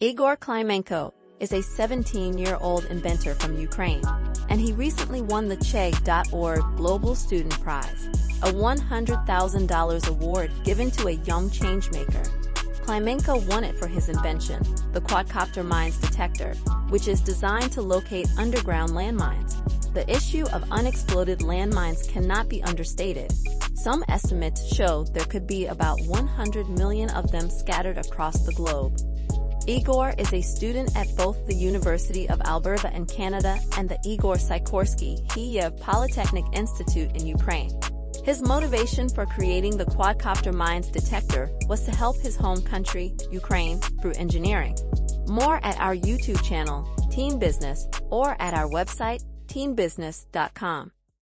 Igor Klymenko is a 17-year-old inventor from Ukraine, and he recently won the Chegg.org Global Student Prize, a $100,000 award given to a young changemaker. Klymenko won it for his invention, the Quadcopter Mines Detector, which is designed to locate underground landmines. The issue of unexploded landmines cannot be understated. Some estimates show there could be about 100 million of them scattered across the globe. Igor is a student at both the University of Alberta in Canada and the Igor Sikorsky Kyiv Polytechnic Institute in Ukraine. His motivation for creating the quadcopter mines detector was to help his home country, Ukraine, through engineering. More at our YouTube channel, Teen Business, or at our website, teenbusiness.com.